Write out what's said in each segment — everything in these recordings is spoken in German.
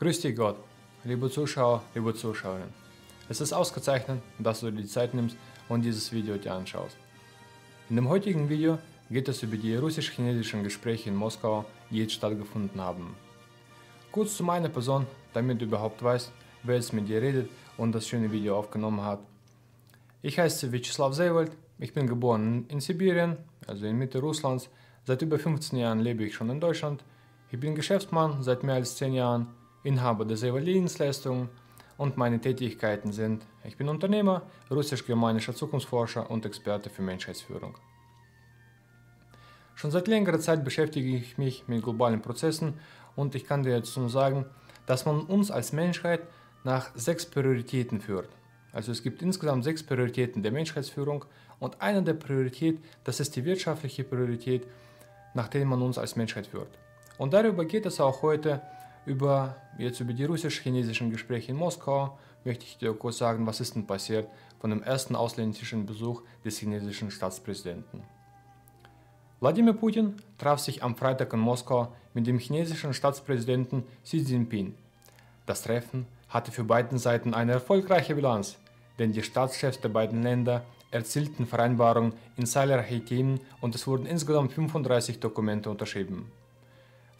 Grüß dich Gott, liebe Zuschauer, liebe Zuschauerinnen. Es ist ausgezeichnet, dass du dir die Zeit nimmst und dieses Video dir anschaust. In dem heutigen Video geht es über die russisch-chinesischen Gespräche in Moskau, die jetzt stattgefunden haben. Kurz zu meiner Person, damit du überhaupt weißt, wer es mit dir redet und das schöne Video aufgenommen hat. Ich heiße Vyacheslav Seiwald, ich bin geboren in Sibirien, also in Mitte Russlands. Seit über 15 Jahren lebe ich schon in Deutschland. Ich bin Geschäftsmann seit mehr als 10 Jahren, Inhaber der Seiwald Dienstleistungen und meine Tätigkeiten sind, ich bin Unternehmer, russisch-germanischer Zukunftsforscher und Experte für Menschheitsführung. Schon seit längerer Zeit beschäftige ich mich mit globalen Prozessen und ich kann dir jetzt nur sagen, dass man uns als Menschheit nach sechs Prioritäten führt. Also es gibt insgesamt sechs Prioritäten der Menschheitsführung und eine der Prioritäten, das ist die wirtschaftliche Priorität, nach der man uns als Menschheit führt. Und darüber geht es auch heute, über, jetzt über die russisch-chinesischen Gespräche in Moskau, möchte ich dir kurz sagen, was ist denn passiert von dem ersten ausländischen Besuch des chinesischen Staatspräsidenten. Wladimir Putin traf sich am Freitag in Moskau mit dem chinesischen Staatspräsidenten Xi Jinping. Das Treffen hatte für beide Seiten eine erfolgreiche Bilanz, denn die Staatschefs der beiden Länder erzielten Vereinbarungen in zahlreichen Themen und es wurden insgesamt 35 Dokumente unterschrieben.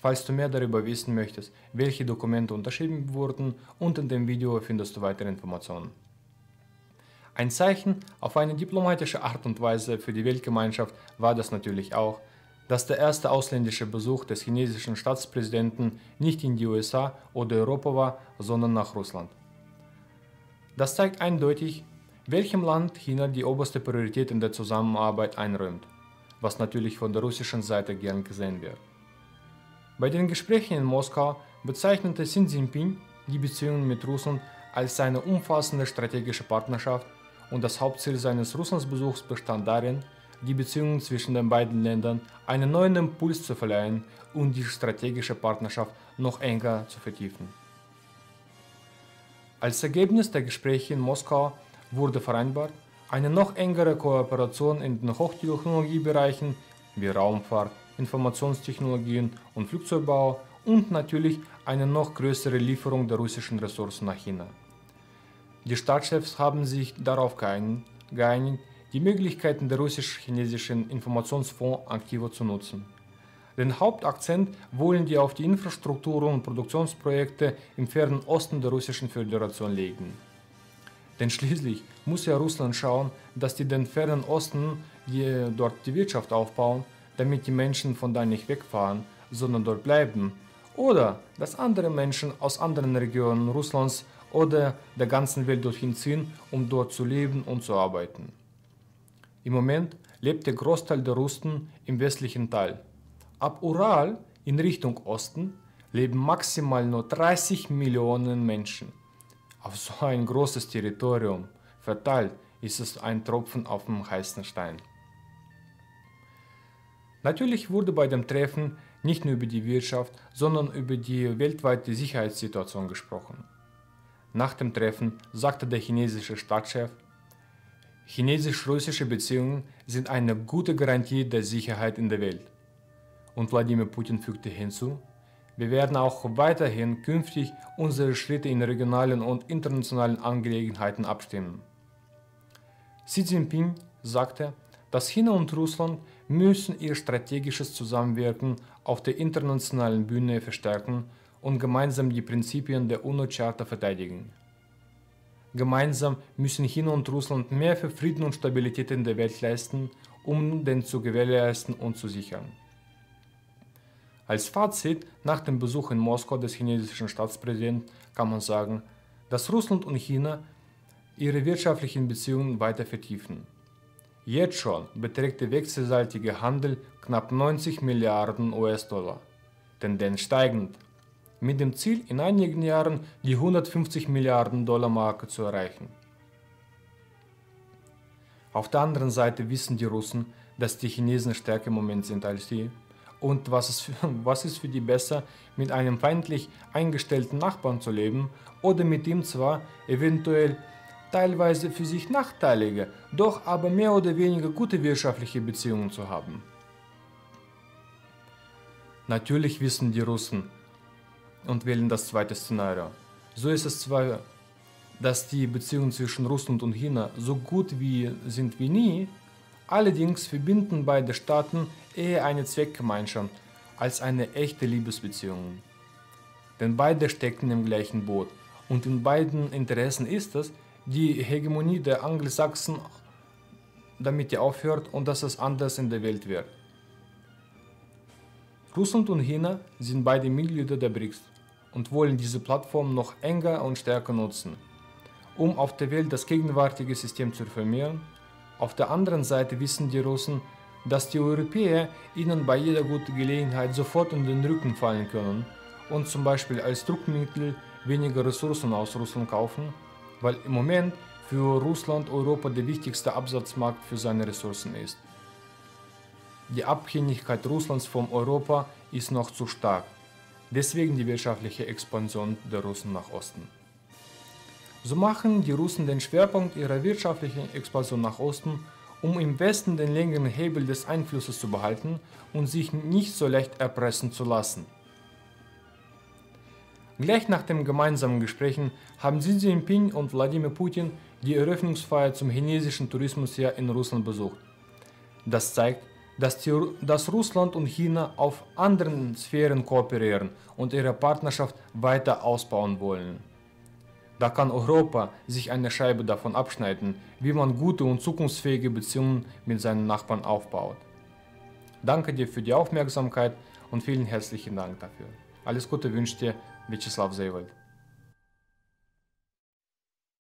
Falls du mehr darüber wissen möchtest, welche Dokumente unterschrieben wurden, unter dem Video findest du weitere Informationen. Ein Zeichen auf eine diplomatische Art und Weise für die Weltgemeinschaft war das natürlich auch, dass der erste ausländische Besuch des chinesischen Staatspräsidenten nicht in die USA oder Europa war, sondern nach Russland. Das zeigt eindeutig, welchem Land China die oberste Priorität in der Zusammenarbeit einräumt, was natürlich von der russischen Seite gern gesehen wird. Bei den Gesprächen in Moskau bezeichnete Xi Jinping die Beziehungen mit Russland als eine umfassende strategische Partnerschaft und das Hauptziel seines Russlandsbesuchs bestand darin, die Beziehungen zwischen den beiden Ländern einen neuen Impuls zu verleihen und die strategische Partnerschaft noch enger zu vertiefen. Als Ergebnis der Gespräche in Moskau wurde vereinbart, eine noch engere Kooperation in den Hochtechnologiebereichen wie Raumfahrt, Informationstechnologien und Flugzeugbau und natürlich eine noch größere Lieferung der russischen Ressourcen nach China. Die Staatschefs haben sich darauf geeinigt, die Möglichkeiten der russisch-chinesischen Informationsfonds aktiver zu nutzen. Den Hauptakzent wollen die auf die Infrastrukturen und Produktionsprojekte im fernen Osten der Russischen Föderation legen. Denn schließlich muss ja Russland schauen, dass die den fernen Osten die dort die Wirtschaft aufbauen, damit die Menschen von da nicht wegfahren, sondern dort bleiben. Oder dass andere Menschen aus anderen Regionen Russlands oder der ganzen Welt dorthin ziehen, um dort zu leben und zu arbeiten. Im Moment lebt der Großteil der Russen im westlichen Teil. Ab Ural in Richtung Osten leben maximal nur 30 Millionen Menschen. Auf so ein großes Territorium verteilt ist es ein Tropfen auf dem heißen Stein. Natürlich wurde bei dem Treffen nicht nur über die Wirtschaft, sondern über die weltweite Sicherheitssituation gesprochen. Nach dem Treffen sagte der chinesische Stadtchef, Chinesisch-russische Beziehungen sind eine gute Garantie der Sicherheit in der Welt. Und Wladimir Putin fügte hinzu, wir werden auch weiterhin künftig unsere Schritte in regionalen und internationalen Angelegenheiten abstimmen. Xi Jinping sagte, dass China und Russland müssen ihr strategisches Zusammenwirken auf der internationalen Bühne verstärken und gemeinsam die Prinzipien der UNO-Charta verteidigen. Gemeinsam müssen China und Russland mehr für Frieden und Stabilität in der Welt leisten, um den zu gewährleisten und zu sichern. Als Fazit nach dem Besuch in Moskau des chinesischen Staatspräsidenten kann man sagen, dass Russland und China ihre wirtschaftlichen Beziehungen weiter vertiefen. Jetzt schon beträgt der wechselseitige Handel knapp 90 Milliarden US-Dollar, Tendenz steigend mit dem Ziel, in einigen Jahren die 150 Milliarden Dollar Marke zu erreichen. Auf der anderen Seite wissen die Russen, dass die Chinesen stärker im Moment sind als sie. Und was ist, für, was ist für die besser, mit einem feindlich eingestellten Nachbarn zu leben oder mit ihm zwar eventuell teilweise für sich nachteilige, doch aber mehr oder weniger gute wirtschaftliche Beziehungen zu haben. Natürlich wissen die Russen, und wählen das zweite Szenario. So ist es zwar, dass die Beziehungen zwischen Russland und China so gut wie sind wie nie, allerdings verbinden beide Staaten eher eine Zweckgemeinschaft als eine echte Liebesbeziehung. Denn beide stecken im gleichen Boot und in beiden Interessen ist es, die Hegemonie der Angelsachsen damit die aufhört und dass es anders in der Welt wird. Russland und China sind beide Mitglieder der BRICS und wollen diese Plattform noch enger und stärker nutzen, um auf der Welt das gegenwärtige System zu reformieren. Auf der anderen Seite wissen die Russen, dass die Europäer ihnen bei jeder guten Gelegenheit sofort in den Rücken fallen können und zum Beispiel als Druckmittel weniger Ressourcen aus Russland kaufen, weil im Moment für Russland Europa der wichtigste Absatzmarkt für seine Ressourcen ist. Die Abhängigkeit Russlands von Europa ist noch zu stark, deswegen die wirtschaftliche Expansion der Russen nach Osten. So machen die Russen den Schwerpunkt ihrer wirtschaftlichen Expansion nach Osten, um im Westen den längeren Hebel des Einflusses zu behalten und sich nicht so leicht erpressen zu lassen. Gleich nach den gemeinsamen Gesprächen haben Xi Jinping und Wladimir Putin die Eröffnungsfeier zum chinesischen Tourismusjahr in Russland besucht. Das zeigt, dass, die, dass Russland und China auf anderen Sphären kooperieren und ihre Partnerschaft weiter ausbauen wollen. Da kann Europa sich eine Scheibe davon abschneiden, wie man gute und zukunftsfähige Beziehungen mit seinen Nachbarn aufbaut. Danke dir für die Aufmerksamkeit und vielen herzlichen Dank dafür. Alles Gute wünscht dir Vyacheslav Zewald.